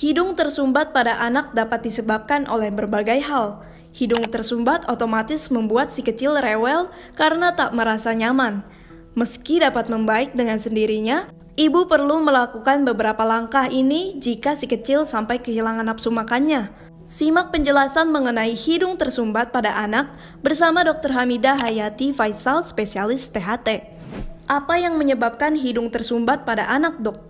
Hidung tersumbat pada anak dapat disebabkan oleh berbagai hal. Hidung tersumbat otomatis membuat si kecil rewel karena tak merasa nyaman. Meski dapat membaik dengan sendirinya, ibu perlu melakukan beberapa langkah ini jika si kecil sampai kehilangan nafsu makannya. Simak penjelasan mengenai hidung tersumbat pada anak bersama Dr. Hamidah Hayati Faisal, spesialis THT. Apa yang menyebabkan hidung tersumbat pada anak, dok?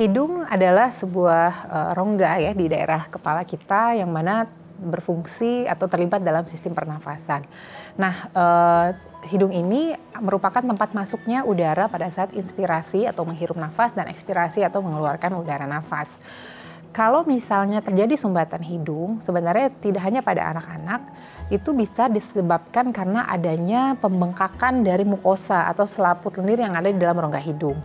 Hidung adalah sebuah uh, rongga ya di daerah kepala kita yang mana berfungsi atau terlibat dalam sistem pernafasan. Nah, uh, hidung ini merupakan tempat masuknya udara pada saat inspirasi atau menghirup nafas dan ekspirasi atau mengeluarkan udara nafas. Kalau misalnya terjadi sumbatan hidung, sebenarnya tidak hanya pada anak-anak, itu bisa disebabkan karena adanya pembengkakan dari mukosa atau selaput lendir yang ada di dalam rongga hidung.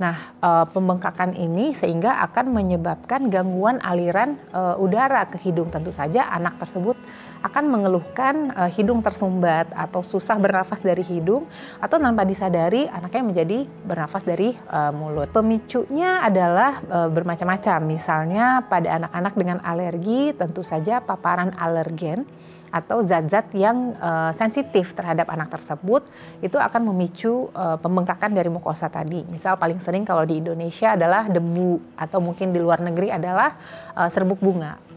Nah, e, pembengkakan ini sehingga akan menyebabkan gangguan aliran e, udara ke hidung. Tentu saja anak tersebut akan mengeluhkan e, hidung tersumbat atau susah bernafas dari hidung atau tanpa disadari anaknya menjadi bernafas dari e, mulut. Pemicunya adalah e, bermacam-macam. Misalnya pada anak-anak dengan alergi tentu saja paparan alergen atau zat-zat yang uh, sensitif terhadap anak tersebut itu akan memicu uh, pembengkakan dari mukosa tadi. Misal paling sering kalau di Indonesia adalah debu atau mungkin di luar negeri adalah uh, serbuk bunga.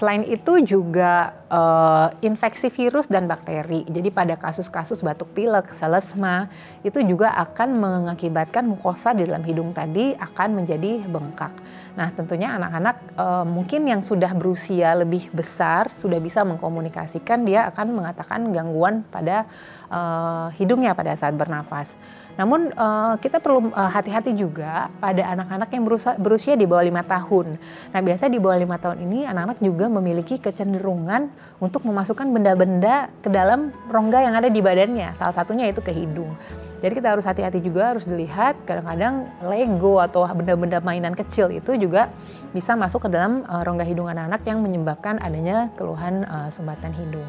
Selain itu juga uh, infeksi virus dan bakteri. Jadi pada kasus-kasus batuk pilek, selesma itu juga akan mengakibatkan mukosa di dalam hidung tadi akan menjadi bengkak. Nah, tentunya anak-anak uh, mungkin yang sudah berusia lebih besar sudah bisa mengkomunikasikan dia akan mengatakan gangguan pada uh, hidungnya pada saat bernafas. Namun uh, kita perlu hati-hati uh, juga pada anak-anak yang berusia, berusia di bawah lima tahun. Nah biasa di bawah lima tahun ini anak-anak juga memiliki kecenderungan untuk memasukkan benda-benda ke dalam rongga yang ada di badannya. Salah satunya itu ke hidung. Jadi kita harus hati-hati juga harus dilihat kadang-kadang Lego atau benda-benda mainan kecil itu juga bisa masuk ke dalam uh, rongga hidung anak-anak yang menyebabkan adanya keluhan uh, sumbatan hidung.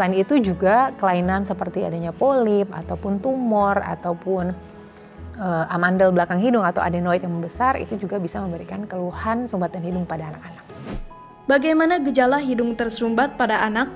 Selain itu juga kelainan seperti adanya polip ataupun tumor ataupun uh, amandel belakang hidung atau adenoid yang membesar itu juga bisa memberikan keluhan sumbatan hidung pada anak-anak. Bagaimana gejala hidung tersumbat pada anak?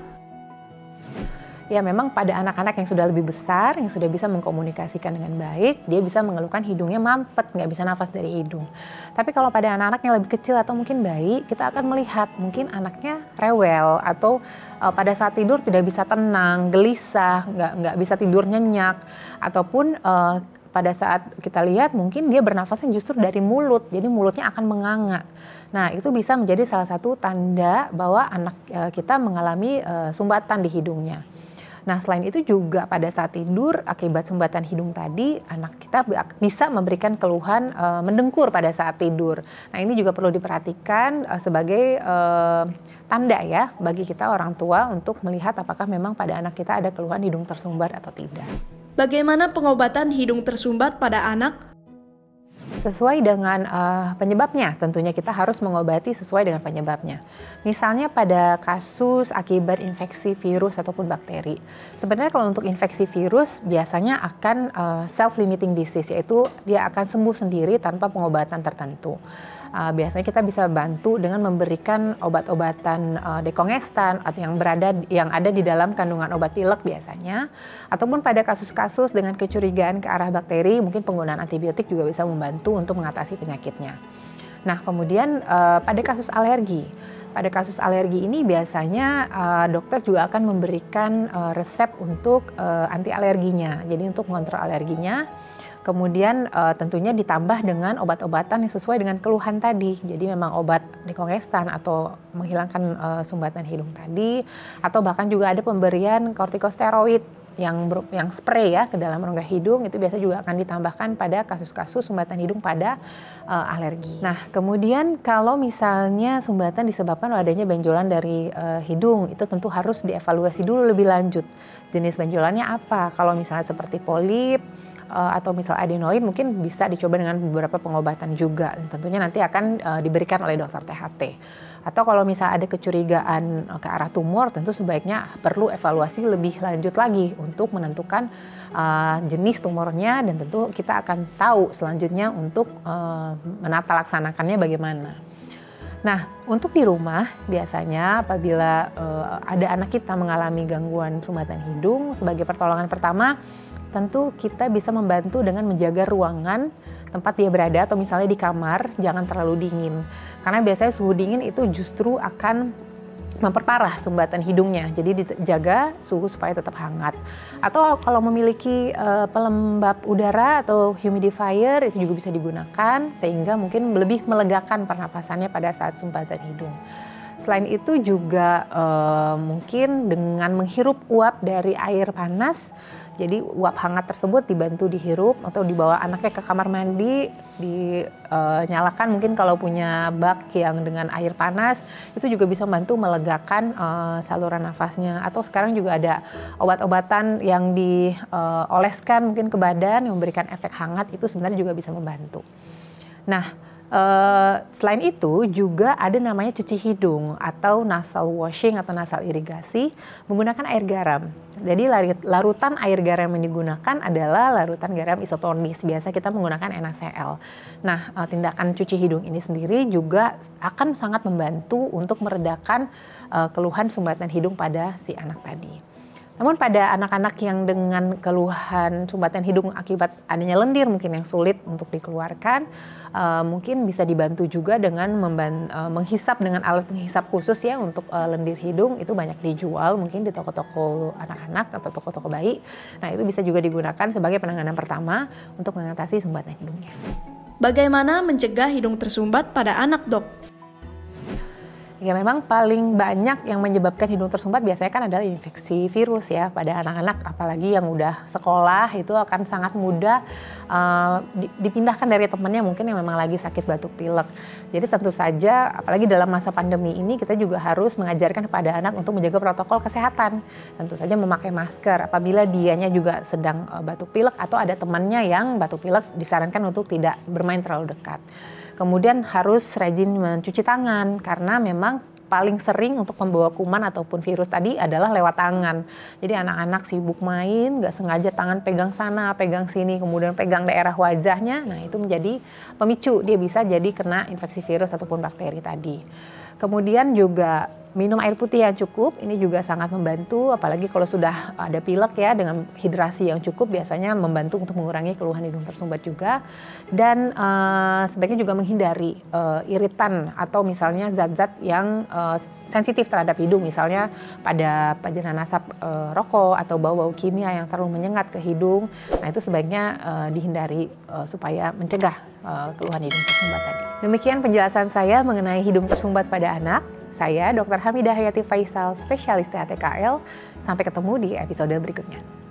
Ya memang pada anak-anak yang sudah lebih besar, yang sudah bisa mengkomunikasikan dengan baik, dia bisa mengeluhkan hidungnya mampet, nggak bisa nafas dari hidung. Tapi kalau pada anak-anak yang lebih kecil atau mungkin bayi, kita akan melihat mungkin anaknya rewel atau uh, pada saat tidur tidak bisa tenang, gelisah, nggak nggak bisa tidur nyenyak, ataupun uh, pada saat kita lihat mungkin dia bernafasnya justru dari mulut, jadi mulutnya akan menganga. Nah, itu bisa menjadi salah satu tanda bahwa anak uh, kita mengalami sumbatan di hidungnya. Nah, selain itu juga pada saat tidur akibat sumbatan hidung tadi, anak kita bisa memberikan keluhan uh, mendengkur pada saat tidur. Nah, ini juga perlu diperhatikan uh, sebagai uh, tanda ya bagi kita orang tua untuk melihat apakah memang pada anak kita ada keluhan hidung tersumbat atau tidak. Bagaimana pengobatan hidung tersumbat pada anak sesuai dengan uh, penyebabnya. Tentunya kita harus mengobati sesuai dengan penyebabnya. Misalnya pada kasus akibat infeksi virus ataupun bakteri. Sebenarnya kalau untuk infeksi virus biasanya akan uh, eh, self limiting disease yaitu dia akan sembuh sendiri tanpa pengobatan tertentu uh, biasanya kita bisa bantu dengan memberikan obat-obatan uh, dekongestan atau yang berada yang ada di dalam kandungan obat pilek biasanya ataupun pada kasus-kasus dengan kecurigaan ke arah bakteri mungkin penggunaan antibiotik juga bisa membantu untuk mengatasi penyakitnya. Nah, kemudian uh, pada kasus alergi pada kasus alergi ini biasanya uh, dokter juga akan memberikan uh, resep untuk uh, anti alerginya. Jadi untuk mengontrol alerginya Kemudian uh, tentunya ditambah dengan obat-obatan yang sesuai dengan keluhan tadi. Jadi memang obat dekongestan atau menghilangkan uh, sumbatan hidung tadi atau bahkan juga ada pemberian kortikosteroid yang yang spray ya ke dalam rongga hidung itu biasa juga akan ditambahkan pada kasus-kasus sumbatan hidung pada uh, alergi. Nah, kemudian kalau misalnya sumbatan disebabkan adanya benjolan dari uh, hidung, itu tentu harus dievaluasi dulu lebih lanjut. Jenis benjolannya apa? Kalau misalnya seperti polip uh, atau misal adenoid mungkin bisa dicoba dengan beberapa pengobatan juga. Tentunya nanti akan uh, diberikan oleh dokter THT. Atau kalau misalnya ada kecurigaan ke arah tumor, tentu sebaiknya perlu evaluasi lebih lanjut lagi untuk menentukan uh, jenis tumornya dan tentu kita akan tahu selanjutnya untuk uh, menata laksanakannya bagaimana. Nah, untuk di rumah biasanya apabila uh, ada anak kita mengalami gangguan sumbatan hidung, sebagai pertolongan pertama tentu kita bisa membantu dengan menjaga ruangan tempat dia berada atau misalnya di kamar jangan terlalu dingin. Karena biasanya suhu dingin itu justru akan memperparah sumbatan hidungnya. Jadi dijaga suhu supaya tetap hangat. Atau kalau memiliki uh, pelembab udara atau humidifier itu juga bisa digunakan sehingga mungkin lebih melegakan pernapasannya pada saat sumbatan hidung. Selain itu juga uh, mungkin dengan menghirup uap dari air panas jadi uap hangat tersebut dibantu dihirup atau dibawa anaknya ke kamar mandi, dinyalakan uh, mungkin kalau punya bak yang dengan air panas itu juga bisa membantu melegakan uh, saluran nafasnya. Atau sekarang juga ada obat-obatan yang dioleskan uh, mungkin ke badan yang memberikan efek hangat itu sebenarnya juga bisa membantu. Nah, Uh, selain itu juga ada namanya cuci hidung atau nasal washing atau nasal irigasi menggunakan air garam. Jadi larutan air garam yang digunakan adalah larutan garam isotonis. Biasa kita menggunakan NaCl. Nah, uh, tindakan cuci hidung ini sendiri juga akan sangat membantu untuk meredakan uh, keluhan sumbatan hidung pada si anak tadi. Namun pada anak-anak yang dengan keluhan sumbatan hidung akibat adanya lendir mungkin yang sulit untuk dikeluarkan, uh, mungkin bisa dibantu juga dengan memban, uh, menghisap dengan alat penghisap khusus ya untuk uh, lendir hidung itu banyak dijual mungkin di toko-toko anak-anak atau toko-toko bayi. Nah itu bisa juga digunakan sebagai penanganan pertama untuk mengatasi sumbatan hidungnya. Bagaimana mencegah hidung tersumbat pada anak dok? Ya memang paling banyak yang menyebabkan hidung tersumbat biasanya kan adalah infeksi virus ya pada anak-anak apalagi yang udah sekolah itu akan sangat mudah uh, dipindahkan dari temannya mungkin yang memang lagi sakit batuk pilek. Jadi tentu saja apalagi dalam masa pandemi ini kita juga harus mengajarkan kepada anak untuk menjaga protokol kesehatan. Tentu saja memakai masker apabila dianya juga sedang uh, batuk pilek atau ada temannya yang batuk pilek disarankan untuk tidak bermain terlalu dekat. Kemudian harus rajin mencuci tangan karena memang paling sering untuk membawa kuman ataupun virus tadi adalah lewat tangan. Jadi anak-anak sibuk main, nggak sengaja tangan pegang sana, pegang sini, kemudian pegang daerah wajahnya. Nah itu menjadi pemicu dia bisa jadi kena infeksi virus ataupun bakteri tadi. Kemudian juga minum air putih yang cukup ini juga sangat membantu apalagi kalau sudah ada pilek ya dengan hidrasi yang cukup biasanya membantu untuk mengurangi keluhan hidung tersumbat juga. Dan uh, sebaiknya juga menghindari uh, iritan atau misalnya zat-zat yang uh, sensitif terhadap hidung misalnya pada pajanan asap uh, rokok atau bau-bau kimia yang terlalu menyengat ke hidung. Nah itu sebaiknya uh, dihindari uh, supaya mencegah uh, keluhan hidung tersumbat tadi. Demikian penjelasan saya mengenai hidung tersumbat pada anak saya Dr. Hamidah Hayati Faisal, spesialis THTKL. Sampai ketemu di episode berikutnya.